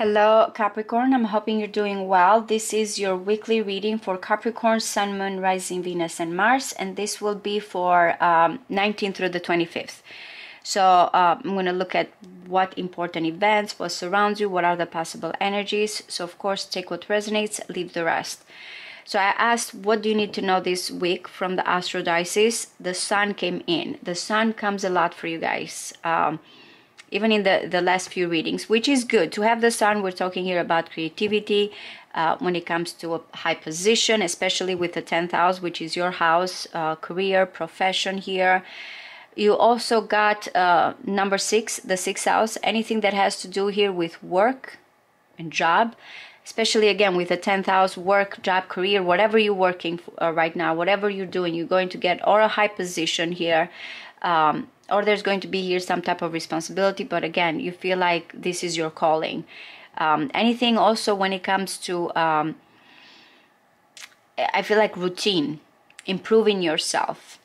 Hello Capricorn, I'm hoping you're doing well. This is your weekly reading for Capricorn, Sun, Moon, Rising, Venus and Mars and this will be for um, 19th through the 25th. So uh, I'm going to look at what important events, what surrounds you, what are the possible energies. So of course take what resonates, leave the rest. So I asked, what do you need to know this week from the Astro Dices? The sun came in. The sun comes a lot for you guys. Um, even in the, the last few readings, which is good. To have the sun, we're talking here about creativity uh, when it comes to a high position, especially with the 10th house, which is your house, uh, career, profession here. You also got uh, number six, the sixth house, anything that has to do here with work and job, especially again with the 10th house, work, job, career, whatever you're working for, uh, right now, whatever you're doing, you're going to get or a high position here. Um, or there's going to be here some type of responsibility but again you feel like this is your calling. Um, anything also when it comes to um, i feel like routine improving yourself.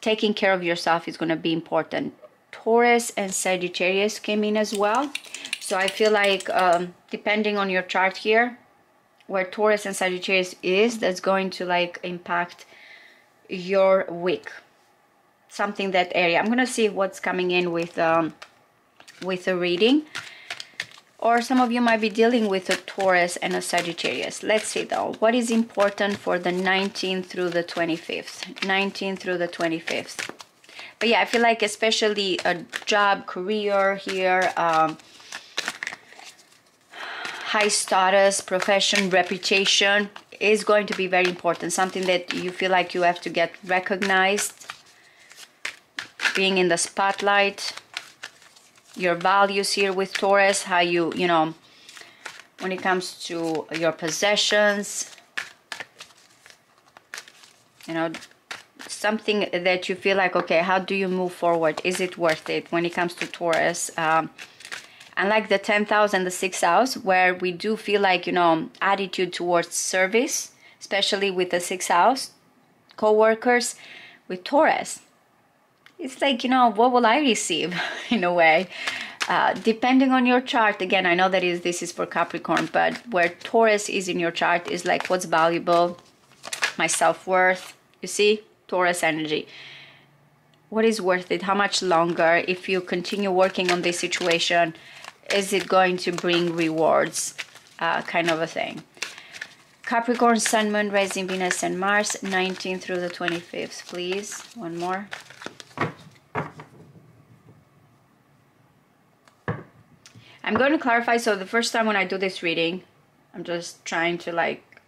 Taking care of yourself is going to be important. Taurus and sagittarius came in as well. So i feel like um, depending on your chart here where taurus and sagittarius is that's going to like impact your week something that area. I'm gonna see what's coming in with um, with a reading. Or some of you might be dealing with a Taurus and a Sagittarius. Let's see though, what is important for the 19th through the 25th? 19th through the 25th. But yeah, I feel like especially a job, career here, um, high status, profession, reputation is going to be very important. Something that you feel like you have to get recognized being in the spotlight your values here with Taurus how you you know when it comes to your possessions you know something that you feel like okay how do you move forward? Is it worth it when it comes to Taurus um, unlike the 10,000 the 6 house where we do feel like you know attitude towards service especially with the 6 house co-workers with Taurus it's like, you know, what will I receive in a way? Uh, depending on your chart, again, I know that is this is for Capricorn, but where Taurus is in your chart is like what's valuable, my self-worth, you see, Taurus energy. What is worth it? How much longer? If you continue working on this situation, is it going to bring rewards? Uh, kind of a thing. Capricorn, Sun, Moon, Rising, Venus, and Mars, 19 through the 25th, please. One more. I'm going to clarify. So the first time when I do this reading, I'm just trying to like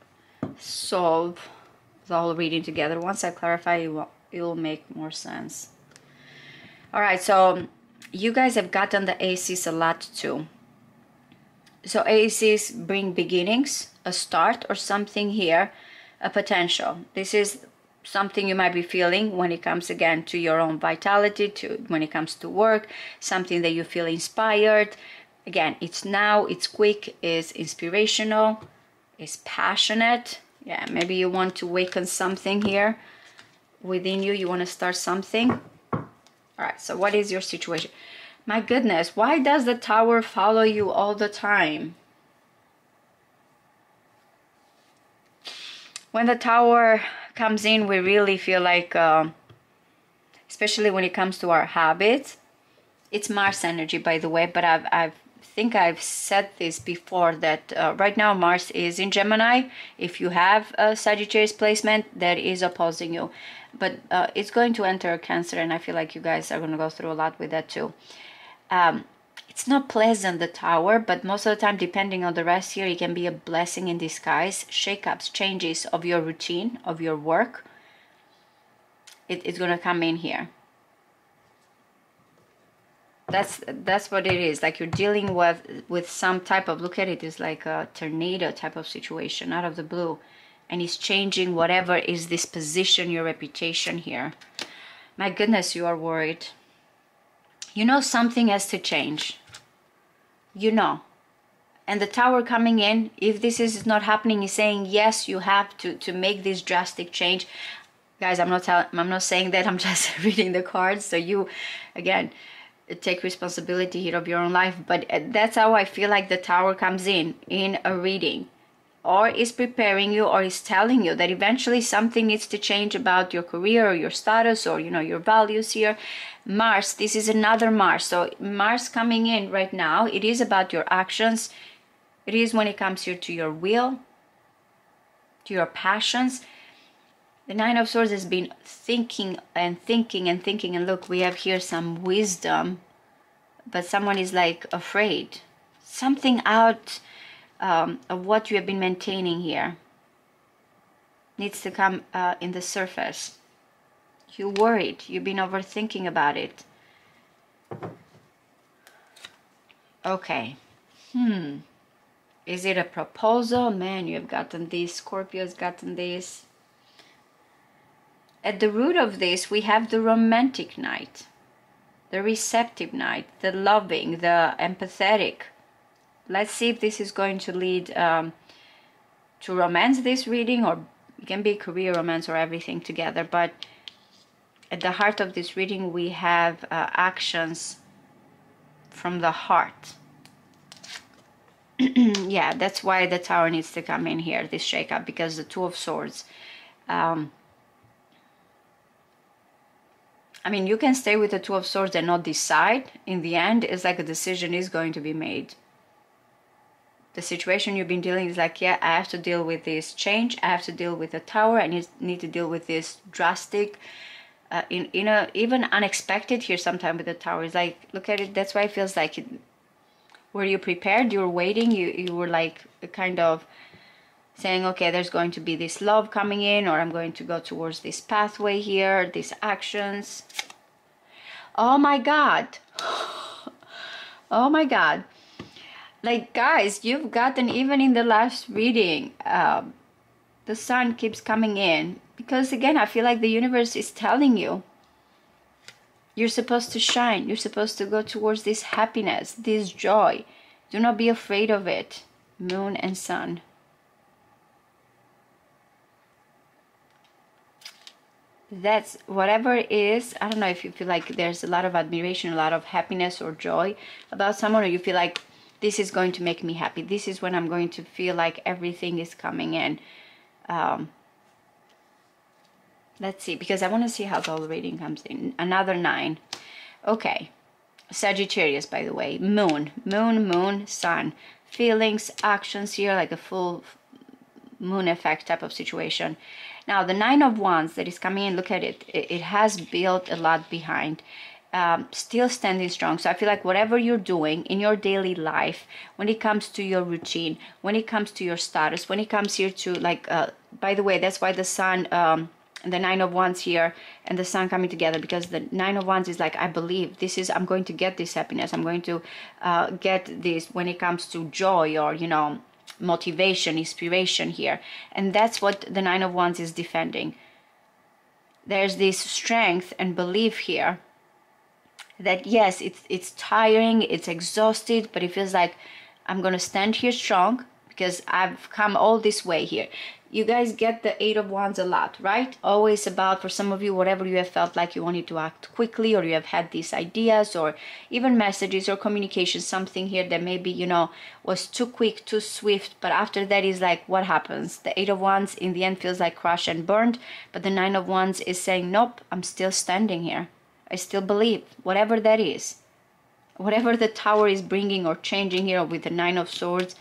solve the whole reading together. Once I clarify, it will, it will make more sense. All right, so you guys have gotten the aces a lot too. So aces bring beginnings, a start or something here, a potential. This is something you might be feeling when it comes again to your own vitality, to when it comes to work, something that you feel inspired, again it's now it's quick it's inspirational it's passionate. Yeah maybe you want to awaken something here within you. You want to start something. All right so what is your situation? My goodness why does the tower follow you all the time? When the tower comes in we really feel like uh, especially when it comes to our habits it's Mars energy by the way but I've, I've think I've said this before that uh, right now Mars is in Gemini. If you have a Sagittarius placement, that is opposing you. But uh, it's going to enter Cancer, and I feel like you guys are going to go through a lot with that too. Um, it's not pleasant, the tower, but most of the time, depending on the rest here, it can be a blessing in disguise. Shakeups, changes of your routine, of your work. It, it's going to come in here that's that's what it is. Like you're dealing with with some type of look at it is like a tornado type of situation out of the blue. And it's changing whatever is this position your reputation here. My goodness you are worried. You know something has to change. You know. And the tower coming in if this is not happening is saying yes you have to to make this drastic change. Guys i'm not telling i'm not saying that i'm just reading the cards. So you again take responsibility here of your own life but uh, that's how i feel like the tower comes in in a reading. Or is preparing you or is telling you that eventually something needs to change about your career or your status or you know your values here. Mars this is another mars. So mars coming in right now it is about your actions. It is when it comes here to your will to your passions the nine of swords has been thinking and thinking and thinking and look we have here some wisdom but someone is like afraid something out um, of what you have been maintaining here needs to come uh, in the surface. You're worried. You've been overthinking about it. Okay. Hmm. Is it a proposal? Man, you have gotten this. Scorpio's gotten this. At the root of this, we have the romantic knight, the receptive knight, the loving, the empathetic, let's see if this is going to lead um, to romance this reading or it can be career romance or everything together but at the heart of this reading we have uh, actions from the heart. Yeah that's why the tower needs to come in here this shakeup because the two of swords um, I mean, you can stay with the Two of Swords and not decide. In the end, it's like a decision is going to be made. The situation you've been dealing is like yeah i have to deal with this change i have to deal with the tower i need, need to deal with this drastic uh, in in a even unexpected here sometime with the tower. Like look at it that's why it feels like it, were you prepared? You were waiting you you were like a kind of saying okay there's going to be this love coming in or i'm going to go towards this pathway here these actions. Oh my god. Oh my god. Like guys you've gotten even in the last reading um, the sun keeps coming in. Because again i feel like the universe is telling you you're supposed to shine. You're supposed to go towards this happiness this joy. Do not be afraid of it. Moon and sun that's whatever it is i don't know if you feel like there's a lot of admiration a lot of happiness or joy about someone or you feel like this is going to make me happy. This is when i'm going to feel like everything is coming in. Um, let's see because i want to see how the reading comes in. Another nine. Okay. Sagittarius by the way. Moon. Moon moon sun. Feelings actions here like a full moon effect type of situation now the nine of wands that is coming in look at it it, has built a lot behind um, still standing strong. So I feel like whatever you're doing in your daily life, when it comes to your routine, when it comes to your status, when it comes here to like, uh, by the way, that's why the sun, um, the nine of wands here and the sun coming together because the nine of wands is like i believe this is i'm going to get this happiness i'm going to uh, get this when it comes to joy or you know motivation inspiration here. And that's what the nine of wands is defending. There's this strength and belief here that yes it's it's tiring it's exhausted but it feels like i'm gonna stand here strong because i've come all this way here you guys get the eight of wands a lot right? Always about for some of you whatever you have felt like you wanted to act quickly or you have had these ideas or even messages or communication something here that maybe you know was too quick too swift but after that is like what happens? The eight of wands in the end feels like crushed and burned but the nine of wands is saying nope i'm still standing here. I still believe, whatever that is. Whatever the tower is bringing or changing here with the Nine of Swords,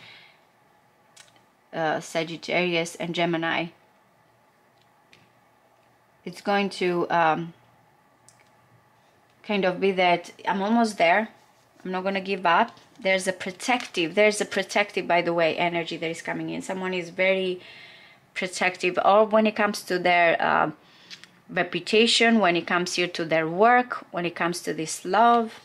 uh, Sagittarius and Gemini, it's going to um, kind of be that I'm almost there. I'm not going to give up. There's a protective, there's a protective, by the way, energy that is coming in. Someone is very protective, or when it comes to their... Uh, reputation, when it comes here to their work, when it comes to this love.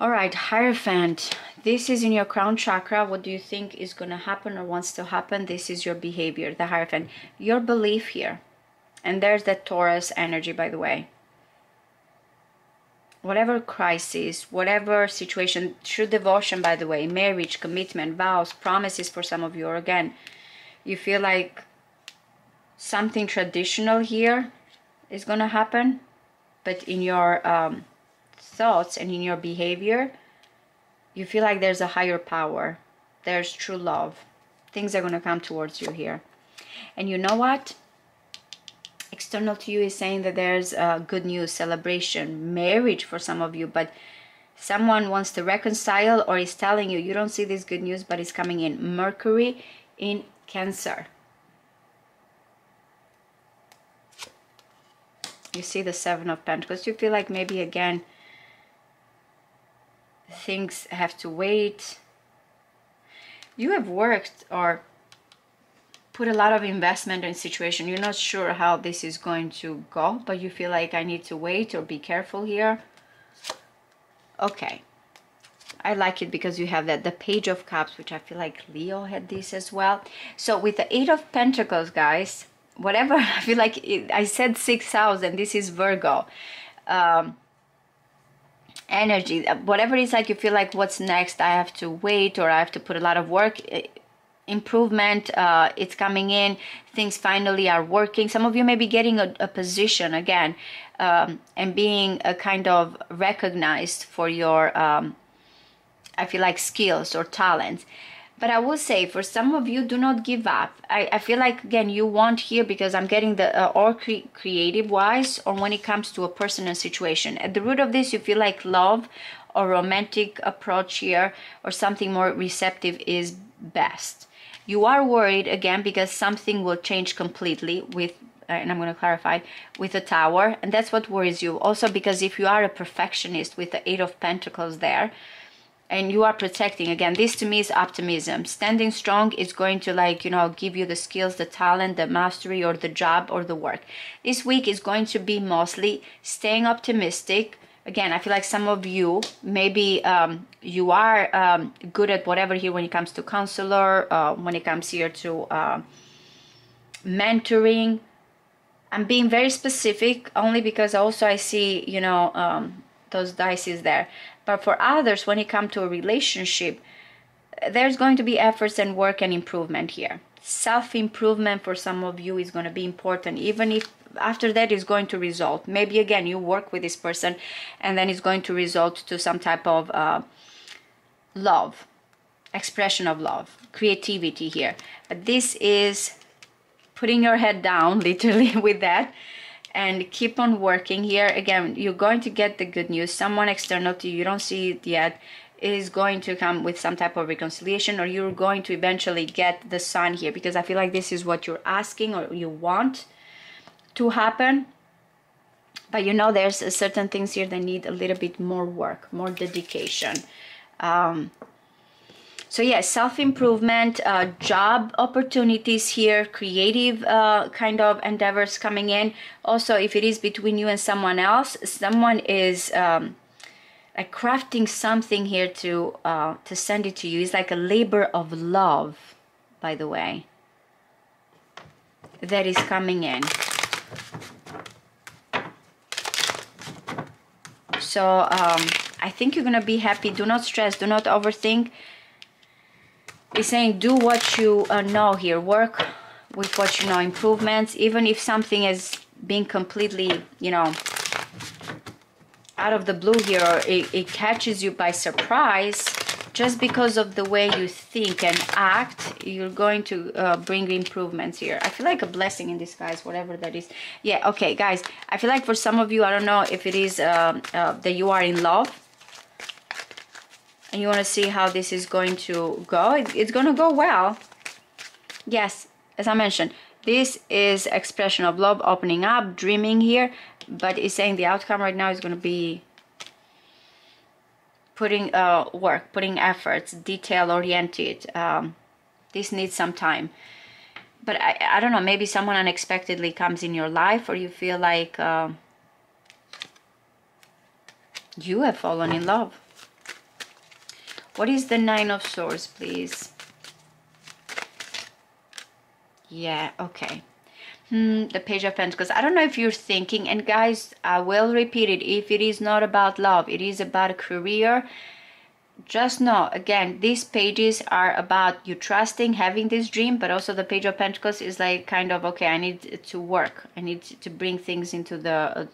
All right, Hierophant, this is in your crown chakra. What do you think is going to happen or wants to happen? This is your behavior, the Hierophant, your belief here. And there's that Taurus energy, by the way. Whatever crisis, whatever situation, true devotion, by the way, marriage, commitment, vows, promises for some of you, or again, you feel like something traditional here is gonna happen but in your um, thoughts and in your behavior, you feel like there's a higher power. There's true love. Things are going to come towards you here. And you know what? External to you is saying that there's a good news, celebration, marriage for some of you, but someone wants to reconcile or is telling you you don't see this good news, but it's coming in. Mercury in Cancer. You see the Seven of Pentacles. You feel like maybe again things have to wait. You have worked or put a lot of investment in situation. You're not sure how this is going to go, but you feel like I need to wait or be careful here. Okay. I like it because you have that the page of cups which I feel like Leo had this as well so with the eight of pentacles guys whatever I feel like it, I said six this is Virgo um, energy. Whatever it's like you feel like what's next? I have to wait or I have to put a lot of work eh, improvement uh, it's coming in. Things finally are working. Some of you may be getting a, a position again um, and being a kind of recognized for your um, I feel like skills or talents but I will say for some of you do not give up. I, I feel like again you want here because I'm getting the uh, or cre creative wise or when it comes to a personal situation. At the root of this you feel like love or romantic approach here or something more receptive is best. You are worried again because something will change completely with uh, and I'm going to clarify with the tower. And that's what worries you. Also because if you are a perfectionist with the eight of pentacles there and you are protecting again this to me is optimism standing strong is going to like you know give you the skills the talent the mastery or the job or the work this week is going to be mostly staying optimistic again, I feel like some of you, maybe um, you are um, good at whatever here when it comes to counselor, uh, when it comes here to uh, mentoring. I'm being very specific only because also I see, you know, um, those dice is there. But for others, when it comes to a relationship, there's going to be efforts and work and improvement here. Self-improvement for some of you is going to be important, even if after that is going to result. Maybe again you work with this person and then it's going to result to some type of uh, love expression of love creativity here. But this is putting your head down literally with that and keep on working here. Again you're going to get the good news. Someone external to you you don't see it yet is going to come with some type of reconciliation or you're going to eventually get the sun here because I feel like this is what you're asking or you want to happen. But you know there's certain things here that need a little bit more work more dedication. Um, so yeah self-improvement uh, job opportunities here creative uh, kind of endeavors coming in. Also if it is between you and someone else someone is um, like crafting something here to uh, to send it to you. It's like a labor of love by the way that is coming in. So um, I think you're gonna be happy. Do not stress. Do not overthink it's saying do what you uh, know here. Work with what you know. Improvements even if something is being completely you know out of the blue here or it, it catches you by surprise just because of the way you think and act you're going to uh, bring improvements here. I feel like a blessing in disguise whatever that is. Yeah okay guys. I feel like for some of you i don't know if it is uh, uh, that you are in love and you want to see how this is going to go it, it's going to go well yes as i mentioned this is expression of love opening up dreaming here but it's saying the outcome right now is going to be putting uh, work, putting efforts, detail oriented. Um, this needs some time. But I, I don't know, maybe someone unexpectedly comes in your life or you feel like uh, you have fallen in love. What is the Nine of Swords, please? Yeah, okay hmm, the page of pentacles i don't know if you're thinking and guys i will repeat it if it is not about love it is about a career just know again these pages are about you trusting having this dream but also the page of pentacles is like kind of okay i need to work i need to bring things into the uh,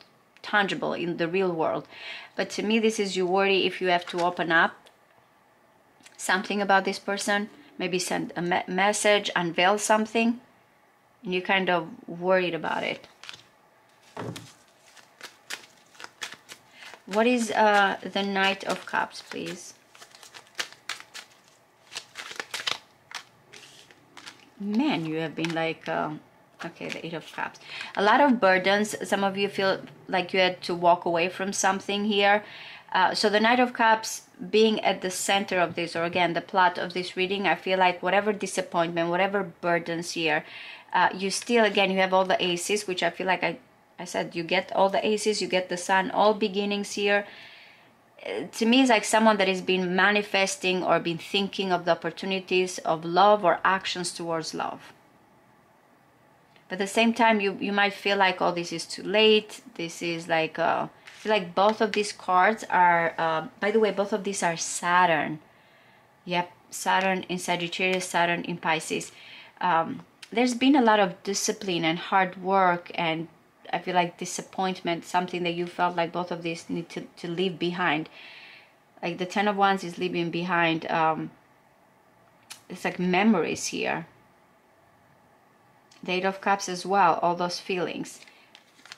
tangible in the real world but to me this is you worry if you have to open up something about this person maybe send a me message unveil something and you're kind of worried about it. What is uh, the knight of cups please? Man you have been like uh, okay the eight of cups. A lot of burdens. Some of you feel like you had to walk away from something here. Uh, so the knight of cups being at the center of this or again the plot of this reading i feel like whatever disappointment whatever burdens here uh, you still again you have all the aces which i feel like i i said you get all the aces you get the sun all beginnings here. Uh, to me it's like someone that has been manifesting or been thinking of the opportunities of love or actions towards love but at the same time you you might feel like oh this is too late. This is like uh like both of these cards are uh, by the way both of these are saturn. Yep saturn in sagittarius saturn in pisces. Um, there's been a lot of discipline and hard work and i feel like disappointment something that you felt like both of these need to, to leave behind. Like the ten of wands is leaving behind um, it's like memories here the Eight of Cups as well, all those feelings.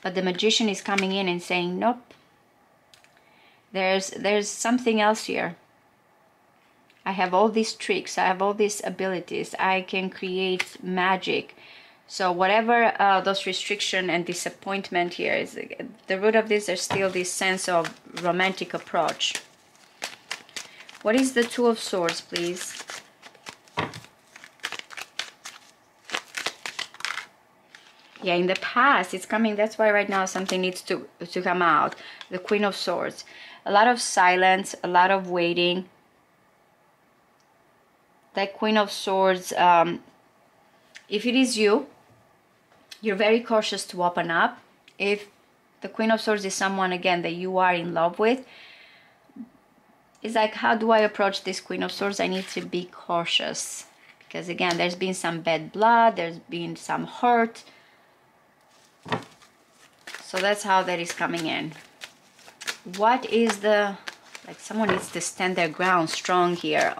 But the Magician is coming in and saying, nope, there's, there's something else here. I have all these tricks, I have all these abilities, I can create magic. So whatever uh, those restriction and disappointment here is, the root of this is still this sense of romantic approach. What is the Two of Swords, please? Yeah in the past it's coming that's why right now something needs to to come out. The queen of swords. A lot of silence a lot of waiting. That queen of swords um, if it is you you're very cautious to open up. If the queen of swords is someone again that you are in love with it's like how do i approach this queen of swords? I need to be cautious. Because again there's been some bad blood there's been some hurt so that's how that is coming in. What is the like someone needs to stand their ground strong here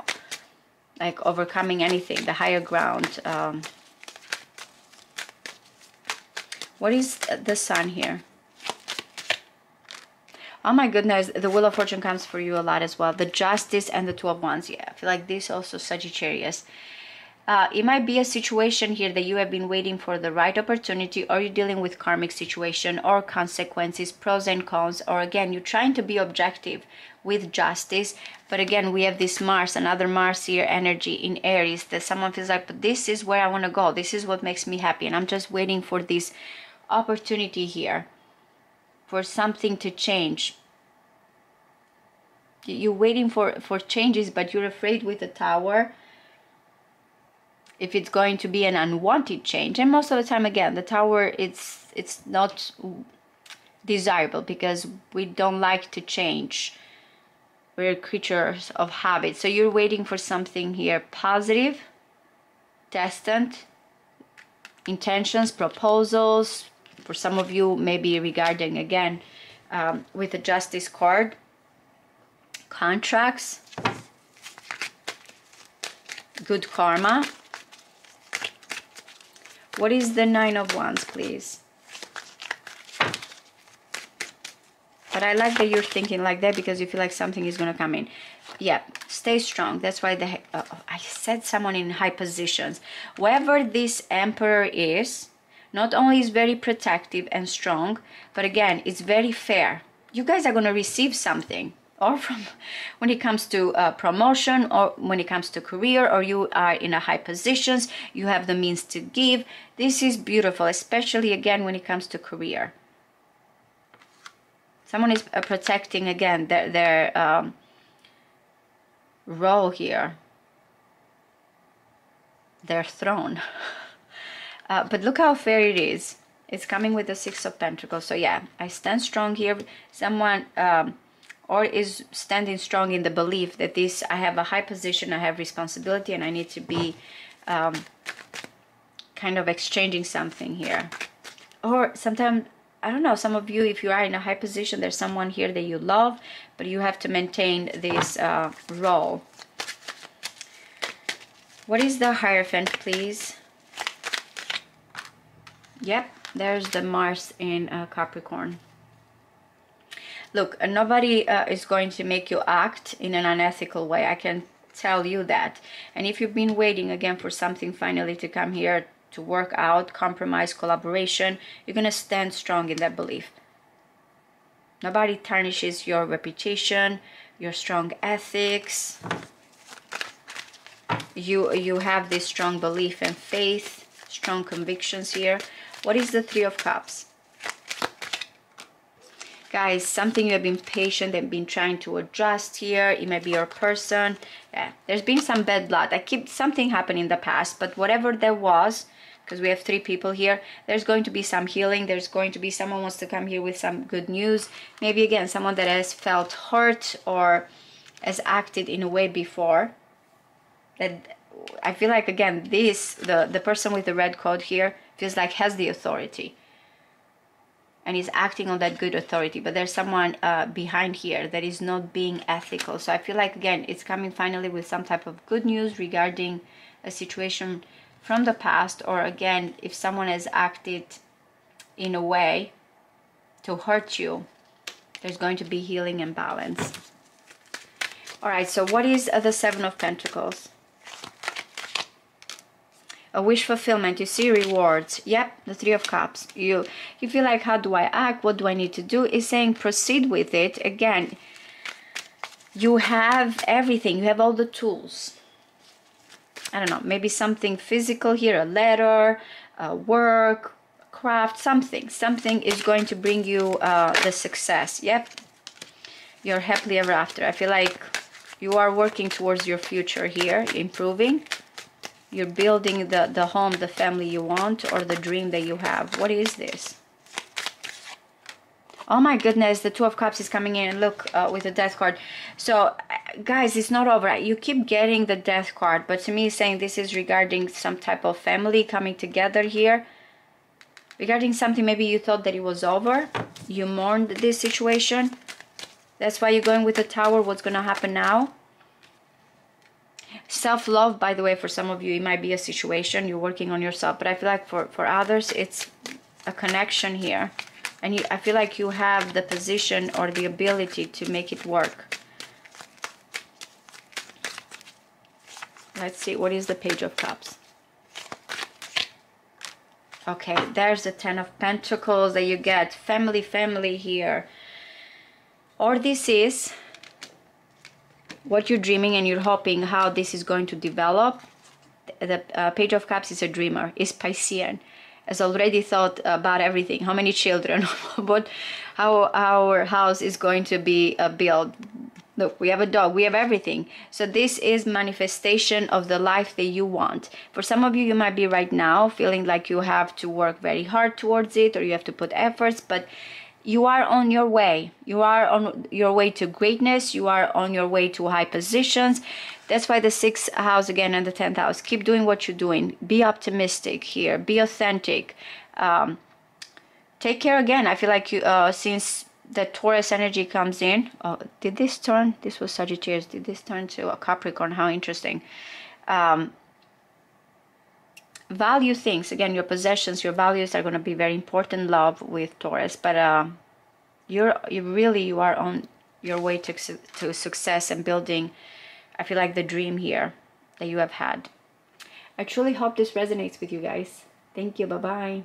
like overcoming anything the higher ground um, what is the sun here? Oh my goodness the wheel of fortune comes for you a lot as well. The justice and the two of wands yeah. I feel like this also sagittarius uh, it might be a situation here that you have been waiting for the right opportunity or you're dealing with karmic situation or consequences pros and cons or again you're trying to be objective with justice. But again we have this mars another mars here energy in aries that someone feels like but this is where i want to go. This is what makes me happy and i'm just waiting for this opportunity here for something to change. You're waiting for for changes but you're afraid with the tower if it's going to be an unwanted change. And most of the time again the tower it's it's not desirable because we don't like to change we're creatures of habit. So you're waiting for something here positive destined intentions proposals. For some of you maybe regarding again um, with the justice card contracts good karma what is the Nine of Wands, please? But I like that you're thinking like that because you feel like something is going to come in. Yeah, stay strong. That's why the, uh, I said someone in high positions. Whoever this emperor is, not only is very protective and strong, but again, it's very fair. You guys are going to receive something or from when it comes to uh, promotion or when it comes to career or you are in a high positions you have the means to give. This is beautiful especially again when it comes to career. Someone is uh, protecting again their, their um, role here. Their throne. Uh, but look how fair it is. It's coming with the six of pentacles. So yeah i stand strong here. Someone um, or is standing strong in the belief that this I have a high position, I have responsibility, and I need to be um, kind of exchanging something here. Or sometimes I don't know, some of you, if you are in a high position, there's someone here that you love, but you have to maintain this uh, role. What is the Hierophant, please? Yep, there's the Mars in uh, Capricorn. Look, nobody uh, is going to make you act in an unethical way. I can tell you that. And if you've been waiting again for something finally to come here to work out, compromise, collaboration, you're going to stand strong in that belief. Nobody tarnishes your reputation, your strong ethics. You you have this strong belief and faith, strong convictions here. What is the 3 of cups? Guys something you have been patient and been trying to adjust here. It might be your person. Yeah there's been some bad blood. I keep something happened in the past but whatever there was because we have three people here there's going to be some healing. There's going to be someone wants to come here with some good news. Maybe again someone that has felt hurt or has acted in a way before. That i feel like again this the the person with the red coat here feels like has the authority and is acting on that good authority but there's someone uh, behind here that is not being ethical. So i feel like again it's coming finally with some type of good news regarding a situation from the past or again if someone has acted in a way to hurt you there's going to be healing and balance. All right so what is the seven of pentacles a wish fulfillment you see rewards yep the three of cups you you feel like how do i act what do i need to do is saying proceed with it again you have everything you have all the tools I don't know, maybe something physical here, a letter, a work, craft, something. Something is going to bring you uh, the success. Yep, you're happily ever after. I feel like you are working towards your future here, improving. You're building the, the home, the family you want, or the dream that you have. What is this? Oh my goodness, the Two of Cups is coming in. And look, uh, with the Death card. So, guys, it's not over. You keep getting the Death card, but to me, saying this is regarding some type of family coming together here. Regarding something maybe you thought that it was over. You mourned this situation. That's why you're going with the Tower. What's going to happen now? Self-love, by the way, for some of you, it might be a situation. You're working on yourself. But I feel like for, for others, it's a connection here and you, I feel like you have the position or the ability to make it work. Let's see, what is the Page of Cups? Okay, there's the Ten of Pentacles that you get. Family, family here. Or this is what you're dreaming and you're hoping how this is going to develop. The uh, Page of Cups is a dreamer, is Piscean. Has already thought about everything. How many children? What how our house is going to be uh, built. Look we have a dog. We have everything. So this is manifestation of the life that you want. For some of you you might be right now feeling like you have to work very hard towards it or you have to put efforts but you are on your way. You are on your way to greatness. You are on your way to high positions. That's why the sixth house again and the 10th house keep doing what you're doing. Be optimistic here. Be authentic. Um, take care again. I feel like you uh, since the taurus energy comes in oh, did this turn? This was sagittarius. Did this turn to a capricorn? How interesting. Um, value things again your possessions your values are going to be very important love with taurus but uh, you're you really you are on your way to, to success and building I feel like the dream here that you have had. I truly hope this resonates with you guys. Thank you. Bye bye.